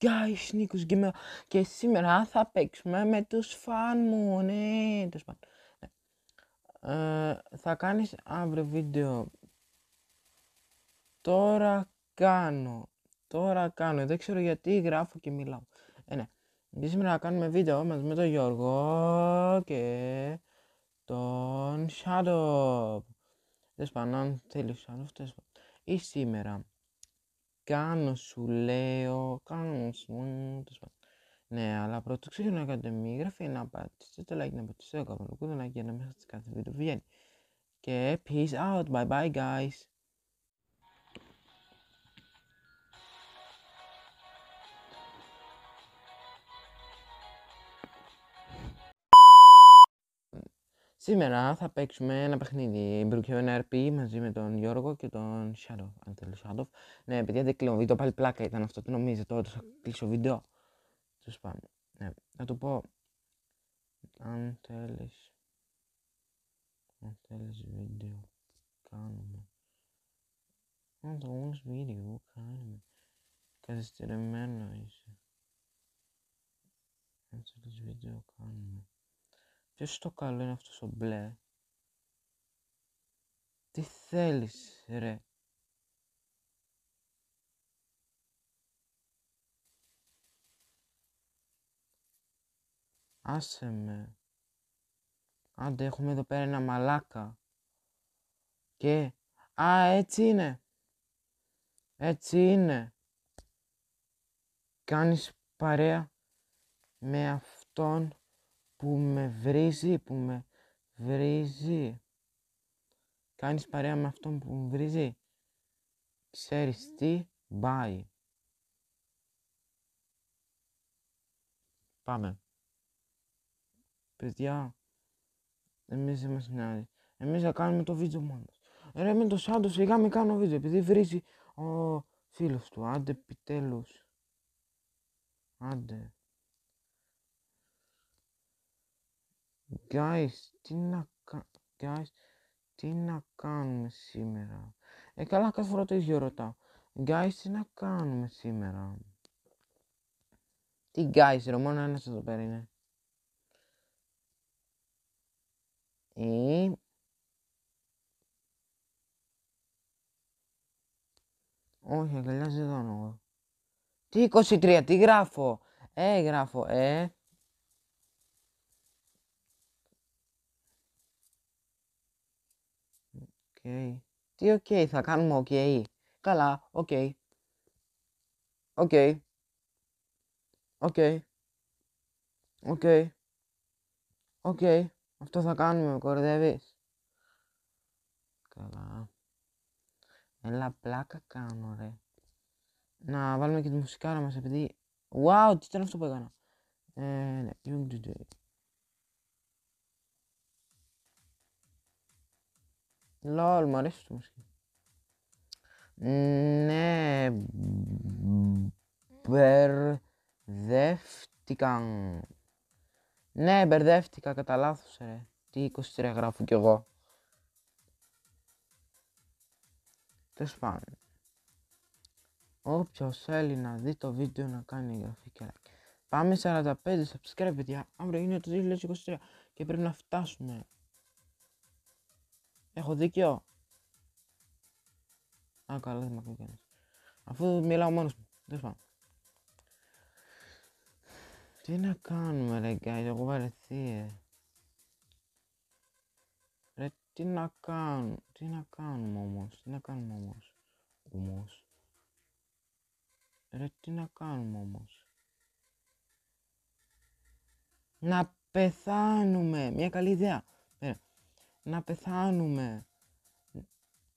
What's up guys, Νίκος Γκέμερα και σήμερα θα παίξουμε με τους φαν μου, ναι, τέλος πάντων. Ναι. Ε, θα κάνεις αύριο βίντεο. Τώρα κάνω, τώρα κάνω, δεν ξέρω γιατί γράφω και μιλάω. Ε, ναι. Και σήμερα θα κάνουμε βίντεο μαζί με τον Γιώργο και τον Shadow. Τέλος πάντων, αν θέλεις ο Shadow, τέλος πάντων. Ή σήμερα κάνω σου λέω, κάνω σου, τέλος πάντων. Ναι, αλλά πρώτο ξέρω να κάνετε μια εγγραφή, να πατήσετε το like, να πατήσετε το καμπανοκούδο, για να μέσα σε κάθε βίντεο βγαίνει. Και peace out, bye bye guys. Σήμερα θα παίξουμε ένα παιχνίδι Brookhaven RP μαζί με τον Γιώργο και τον Shadow. Αν θέλεις Shadow. Ναι, παιδιά δεν κλείνω βίντεο, πάλι πλάκα ήταν αυτό. Τι νομίζετε, ότι θα κλείσω βίντεο; Τέλος πάντων. Ναι, θα του πω. Αν θέλεις. Αν θέλεις βίντεο, κάνουμε. Αν το βίντεο, κάνουμε. Καθυστερημένο είσαι. Αν θέλεις βίντεο, κάνουμε. Ποιος το καλό είναι αυτός ο μπλε; Τι θέλεις ρε; Άσε με. Άντε έχουμε εδώ πέρα ένα μαλάκα. Και... Α, έτσι είναι. Έτσι είναι. Κάνεις παρέα με αυτόν που με βρίζει, που με βρίζει. Κάνεις παρέα με αυτόν που με βρίζει. Ξέρεις τι, bye. Πάμε. Παιδιά, εμείς είμαστε νεάροι. Εμείς θα κάνουμε το βίντεο μόνος. Ρε με το Σάντο σιγά με κάνω βίντεο επειδή βρίζει ο φίλος του. Άντε επιτέλους. Άντε. Guys, τι να, guys, τι να κάνουμε σήμερα; Ε, καλά, κάθε φορά το ίδιο ρωτάω. Guys, τι να κάνουμε σήμερα; Τι guys, ρε, μόνο ένας εδώ πέρα είναι. Ή... Όχι, αγκαλιάζεις εδώ εγώ. Τι 23, τι γράφω; Ε, γράφω, ε. Τι οκ, θα κάνουμε οκ. Καλά, οκ. Οκ. Οκ. Οκ. Οκ. Αυτό θα κάνουμε, κορδεύεις. Καλά. Έλα, πλάκα κάνω, ρε. Να βάλουμε και τη μουσικάρα μας, επειδή... Wow, τι ήταν αυτό που έκανα. Ε, ναι, Λόλ, μου αρέσει το μουσική. Ναι, μπερδεύτηκα. Ναι, μπερδεύτηκα κατά λάθος, ρε. Τι 23 γράφω κι εγώ. Τέλος πάντων. Όποιος θέλει να δει το βίντεο να κάνει εγγραφή και like. Πάμε 45 subscribe, παιδιά. Αύριο είναι το 2023 και πρέπει να φτάσουμε Έχω δίκιο; Α, καλά, δεν με ακούει κανείς. Αφού μιλάω μόνος μου. Δεν σπάω. Τι να κάνουμε, ρε, guys, έχω βαρεθεί, ε. Ρε, τι να κάνουμε, τι να κάνουμε όμως, τι να κάνουμε όμως. Όμως. Ρε, τι να κάνουμε όμως. Να πεθάνουμε, μια καλή ιδέα. Να πεθάνουμε.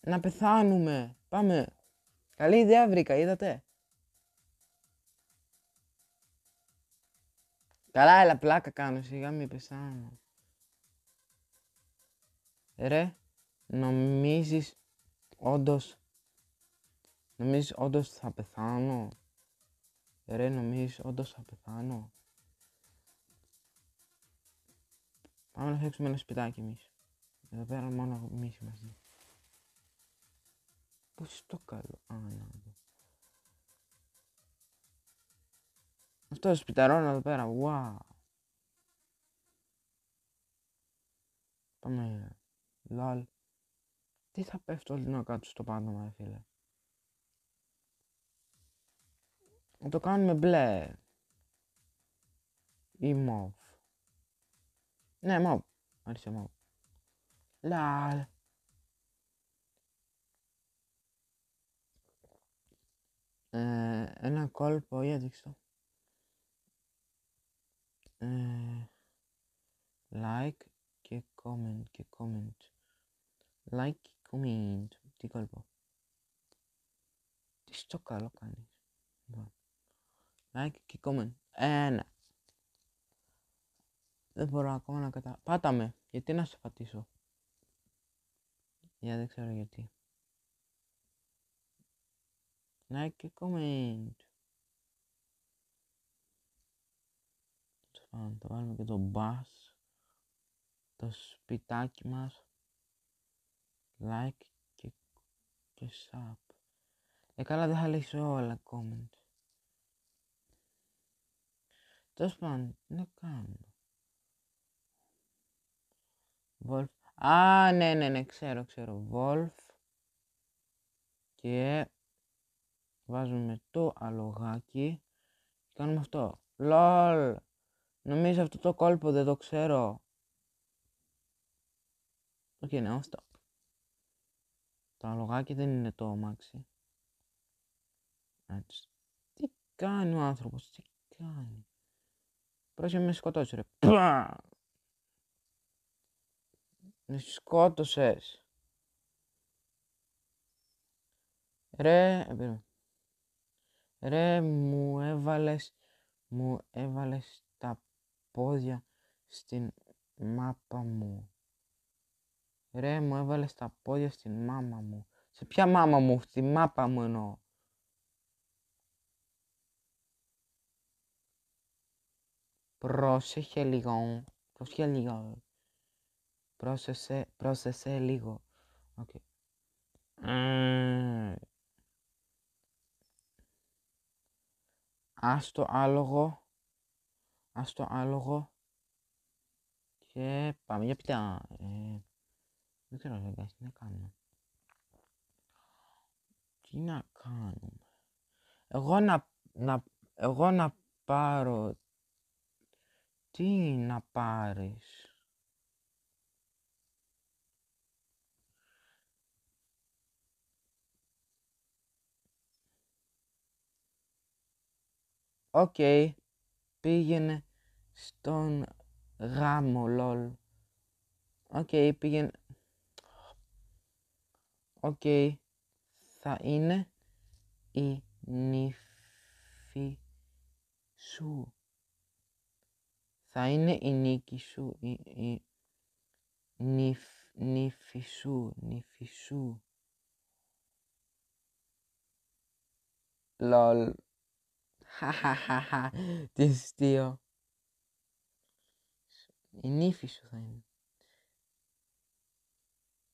Να πεθάνουμε. Πάμε. Καλή ιδέα βρήκα, είδατε. Καλά, έλα πλάκα κάνω, σιγά μη πεθάνω. Ρε, νομίζεις όντως, νομίζεις όντως θα πεθάνω; Ρε, νομίζεις όντως θα πεθάνω; Πάμε να φτιάξουμε ένα σπιτάκι εμείς. Εδώ πέρα μόνο εμείς είμαστε. Πώς το καλό. Α, να δω. Αυτό σπιτερώνα εδώ πέρα. Wow. Πάμε. Λαλ. Τι θα πέφτω όλοι να κάτσω στο πάνω μου, φίλε. Να το κάνουμε μπλε. Ή μοβ. Ναι, μοβ. Άρχισε μοβ. Λαλ. Ε, ένα κόλπο, για δείξω. Ε, like και comment και comment. Like και comment. Τι κόλπο; Τι στο καλό κάνεις. Λοιπόν. Like και comment. Ένα. Δεν μπορώ ακόμα να κατα... Πάτα με. Γιατί να σε πατήσω; Για δεν ξέρω γιατί. Like και comment. Θα το βάλουμε και το bass. Το σπιτάκι μας. Like και, και sub. Ε, καλά δεν θα λύσει όλα comment. Τέλος πάντων, τι να κάνω. Wolf. Α, ναι, ναι, ναι, ξέρω, ξέρω. Wolf. Και βάζουμε το αλογάκι. Και κάνουμε αυτό. LOL. Νομίζω αυτό το κόλπο δεν το ξέρω. OK, okay, ναι, αυτό. Το αλογάκι δεν είναι το αμάξι. Έτσι. Τι κάνει ο άνθρωπος, τι κάνει. Πρόσεχε με σκοτώσεις ρε. Πα! Με σκότωσες. Ρε, ε, ρε μου έβαλες, μου έβαλες τα πόδια στην μάπα μου. Ρε μου έβαλες τα πόδια στην μάμα μου. Σε ποια μάμα μου, στη μάπα μου εννοώ. Πρόσεχε λίγο. Πρόσεχε λίγο. Πρόσεχε, πρόσεχε λίγο. Okay. Mm. Ας το άλογο. Ας το άλογο. Και πάμε για πιτά. Ε, δεν ξέρω λέγα, τι να κάνουμε. Τι να κάνουμε. Εγώ να, να, εγώ να πάρω τι να πάρεις. Οκ, πήγαινε στον γάμο, LOL. OK, πήγαινε... Οκ, θα είναι η νύφη σου θα είναι η νίκη σου, η, η νυφ, νύφη σου, νύφη σου. LOL. Χαχαχαχα, τι αστείο. Η νύφη σου θα είναι.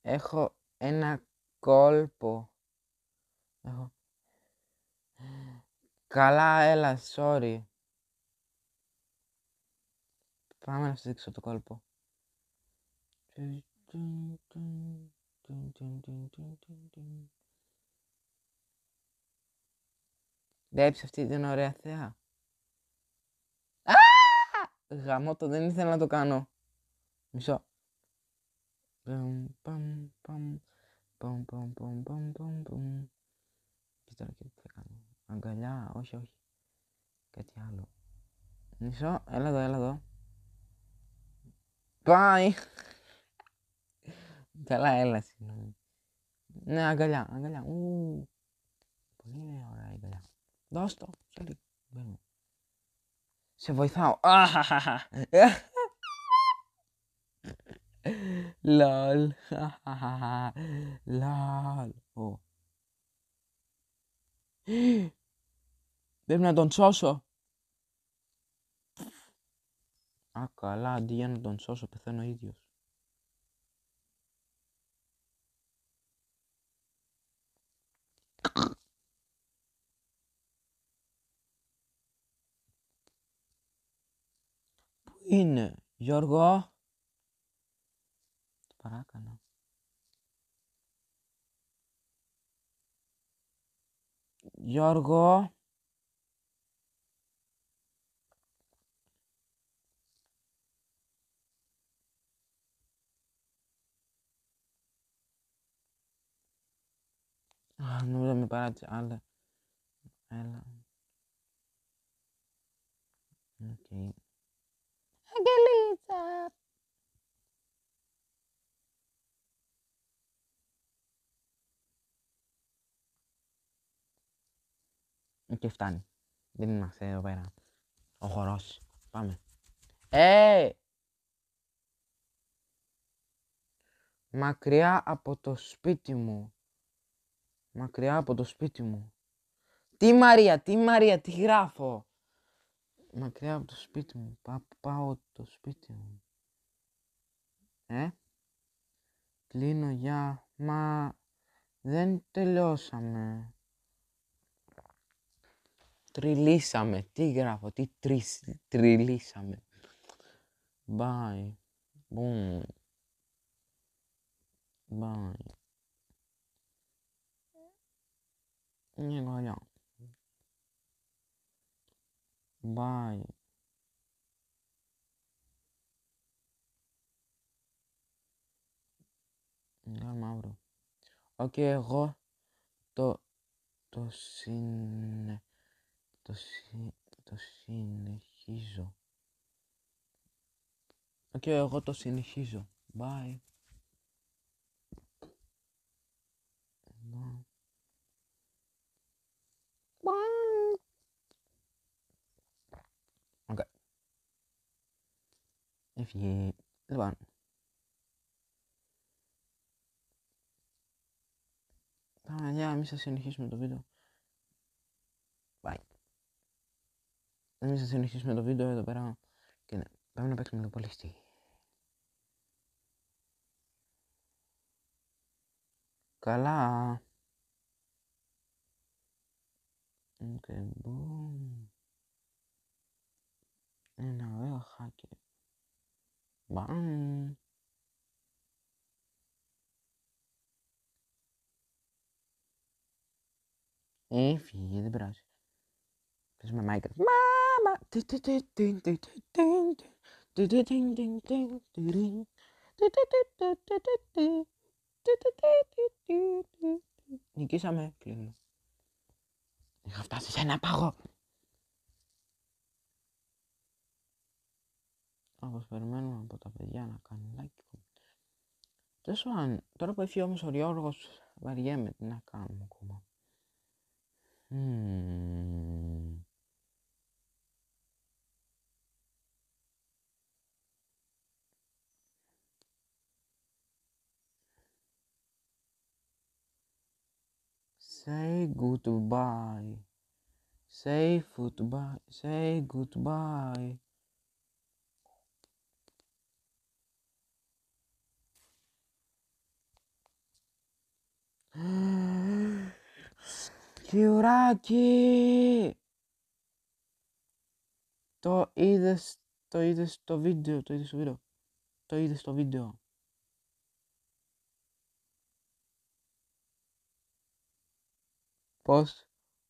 Έχω ένα κόλπο. Έχω... Καλά, έλα, sorry. Πάμε να σας δείξω το κόλπο. Βλέπεις αυτή την ωραία θέα. Γαμώ το, δεν ήθελα να το κάνω. Μισό. Και τώρα και τι θα κάνω. Αγκαλιά, όχι, όχι. Κάτι άλλο. Μισό, έλα εδώ, έλα εδώ. Πάει. Καλά, έλα, συγγνώμη. Ναι, αγκαλιά, αγκαλιά. Ου. Πολύ ωραία αγκαλιά. Δώσ' το, σε λίγο. Σε βοηθάω. Λολ. Λολ. Πρέπει να τον σώσω. Α, καλά, αντί για να τον σώσω, πεθαίνω ίδιος. Είναι, Γιώργο. Το παράκαλα. Γιώργο. Α, νομίζω με παράτησε. Άλλα. Έλα. Οκ. Αγγελίτσα. Και φτάνει. Δεν είμαστε εδώ πέρα. Ο χορός. Πάμε. Ε! Μακριά από το σπίτι μου. Μακριά από το σπίτι μου. Τι Μαρία, τι Μαρία, τι γράφω. Μακριά από το σπίτι μου. Πά, πάω το σπίτι μου. Ε; Κλείνω για... Μα δεν τελειώσαμε. Τριλήσαμε. Τι γράφω, τι τρις, τριλήσαμε. Bye. Boom. Bye. Nie goja. Bye. Για μαύρο. Οκ, εγώ το, το, συνε, το, συ, το συνεχίζω. Οκ, εγώ το συνεχίζω. Bye. Bye. Bye. OK. Έφυγε. Λοιπόν. Πάμε, για μην σας συνεχίσουμε το βίντεο. Να μην σας συνεχίσουμε το βίντεο εδώ πέρα. Και ναι, πάμε να παίξουμε το πολιστή. Καλά. OK, boom. Ένα ωραίο χάκι. Μπαμ. Έφυγε, δεν πειράζει. Παίζουμε Minecraft. Μάμα! Νικήσαμε. Κλείνουμε. Είχα φτάσει σε ένα πάγο. Όπως περιμένουμε από τα παιδιά να κάνουν like. Τόσο αν, τώρα που έφυγε όμως ο Γιώργος, βαριέμαι τι να κάνουμε ακόμα. Hmm. Say goodbye. Say goodbye. Say goodbye. Γιουράκι! Το είδες, το είδες στο βίντεο, το είδες στο βίντεο. Το είδες στο βίντεο. Πώς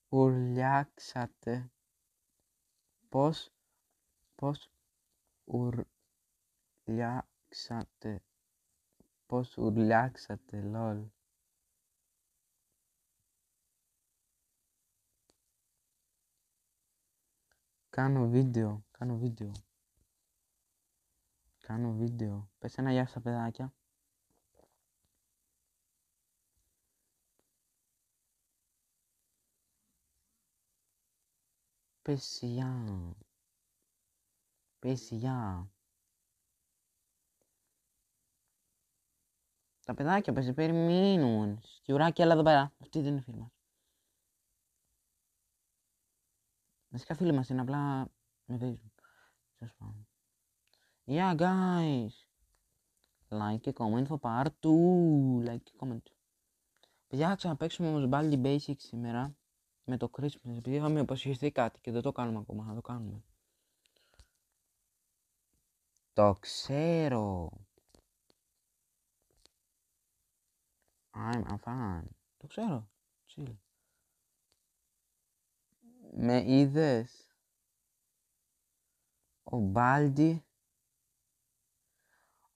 ουρλιάξατε. Πώς, πώς ουρλιάξατε. Πώς ουρλιάξατε, λόλ. Κάνω βίντεο, κάνω βίντεο. Κάνω βίντεο. Πες ένα γεια στα παιδάκια. Πες γεια. Πες γεια. Τα παιδάκια πες περιμένουν. Σκιουράκι, έλα εδώ πέρα. Αυτή δεν είναι φίλη μας. Βασικά φίλοι μας είναι απλά με βίζουν. Τέλος πάντων. Yeah guys. Like και comment for part 2. Like και comment. Παιδιά, ξαναπαίξουμε όμως Baldi Basics σήμερα με το Christmas. Επειδή είχαμε υποσχεθεί κάτι και δεν το κάνουμε ακόμα. Θα το κάνουμε. Το ξέρω. I'm a fan. Το ξέρω. Chill. Με είδες; Ο Μπάλτι.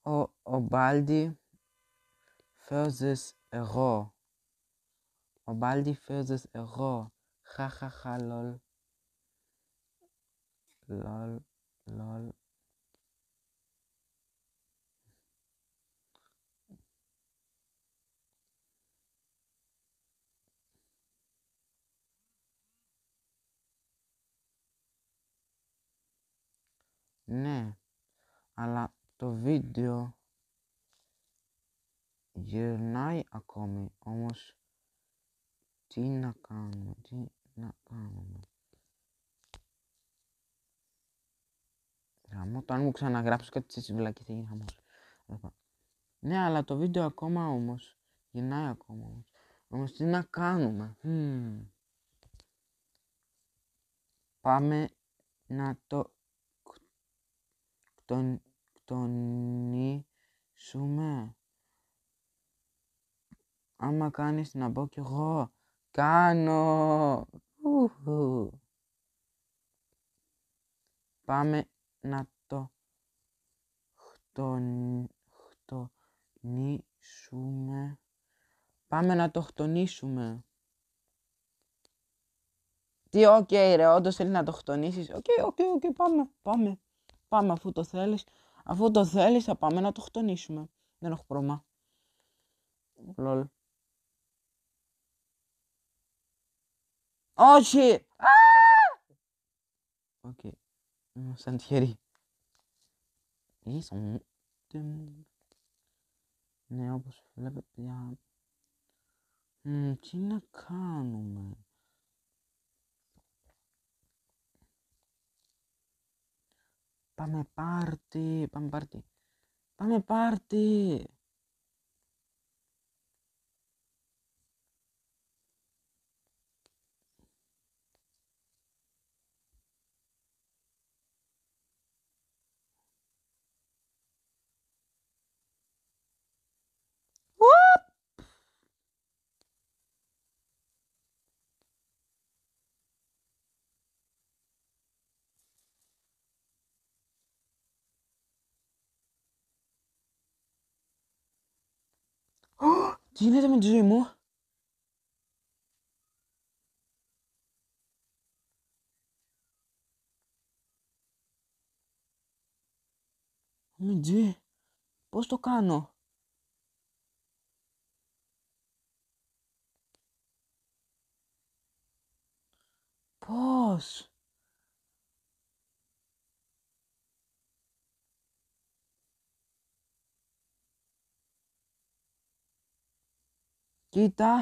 Ο, ο Μπάλτι. Φέρζες εγώ. Ο Μπάλτι φέρζες εγώ. Χαχαχα λολ. Λολ. Λολ. Ναι, αλλά το βίντεο γυρνάει ακόμη, όμως τι να κάνουμε, τι να κάνουμε. Γαμώ, το αν μου ξαναγράψω κάτι τέτοιες βλακίες θα γίνει χαμός. Λοιπόν. Ναι, αλλά το βίντεο ακόμα όμως, γυρνάει ακόμα όμως. Όμως τι να κάνουμε. Hm. Πάμε να το κτον, κτονίσουμε. Άμα κάνεις να μπω κι εγώ. Κάνω. Ουχου. Πάμε να το χτον, χτονίσουμε. Πάμε να το χτονίσουμε. Τι, οκ, okay, ρε, όντως θέλεις να το χτονίσεις. Οκ, okay, οκ, okay, οκ, πάμε, πάμε. Πάμε αφού το θέλεις. Αφού το θέλεις θα πάμε να το χτονίσουμε. Δεν έχω πρόβλημα. Λολ. Όχι! Οκ. Okay. Σαν τυχερή. Ήσον. Ναι, όπως βλέπετε, παιδιά. τι να κάνουμε. Πάμε πάρτι, πάμε πάρτι. Πάμε πάρτι. Τι γίνεται με τη ζωή μου. Μιτζή, πώς το κάνω. Πώς. Κοίτα. Kita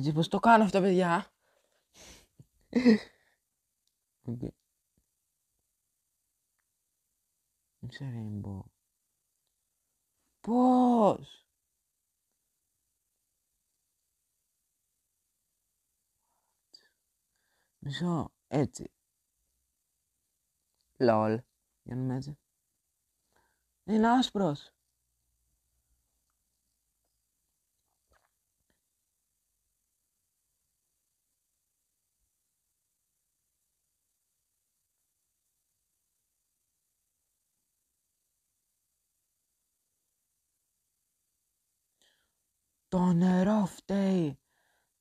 Νομίζει πως το κάνω αυτό, παιδιά; okay. It's a rainbow. Πώς; Μισό, έτσι. Λολ. Για να έτσι. Είναι άσπρος. Το νερό φταίει.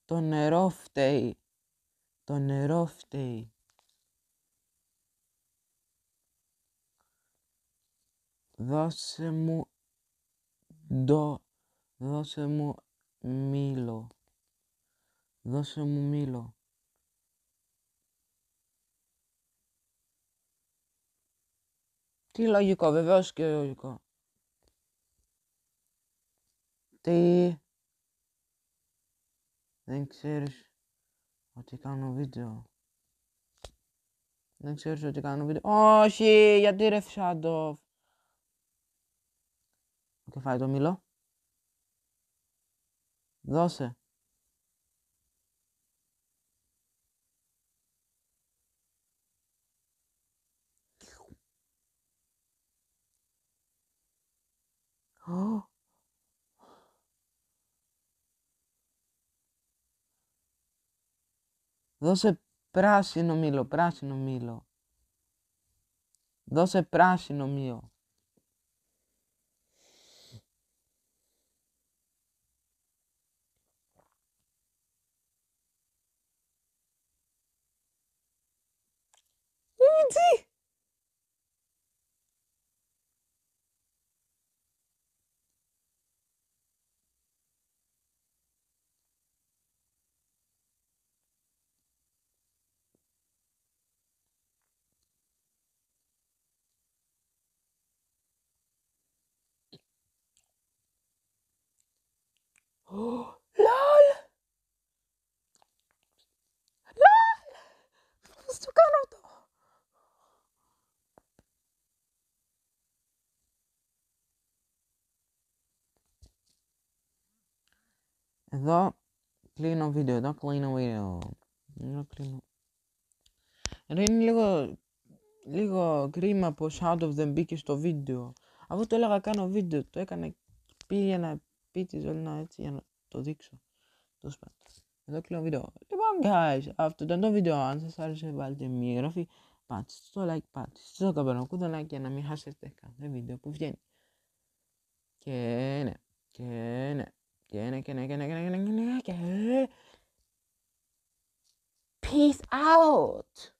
Το νερό φταίει. Το νερό φταίει. Δώσε μου ντο. Δώσε μου μήλο. Δώσε μου μήλο. Τι λογικό, βεβαίως και λογικό. Τι. Δεν ξέρεις ότι κάνω βίντεο. Δεν ξέρεις ότι κάνω βίντεο. Όχι, γιατί ρε Σάντοφ. Και φάει το μήλο. Δώσε. Ω. Δώσε πράσινο μήλο, πράσινο μήλο. Δώσε πράσινο μήλο. Λούιτζι! LOL! LOL! Πώς το κάνω αυτό! Εδώ κλείνω βίντεο, εδώ κλείνω βίντεο. Εδώ κλείνω. Εδώ είναι λίγο, λίγο κρίμα πως Shadow δεν μπήκε στο βίντεο. Αφού το έλεγα κάνω βίντεο, το έκανα, πήγε σπίτι ζωλνά έτσι για να το δείξω. Τέλος πάντων. Εδώ κλείνω βίντεο. Λοιπόν, guys, αυτό ήταν το βίντεο. Αν σας άρεσε, βάλτε μία εγγραφή. Πάτσε το like, πάτσε το καμπανό κουδαλάκι για να μην χάσετε κάθε βίντεο που βγαίνει. Και ναι, και ναι, και ναι, και ναι, και ναι, και ναι, και ναι, και ναι. ναι. Peace out!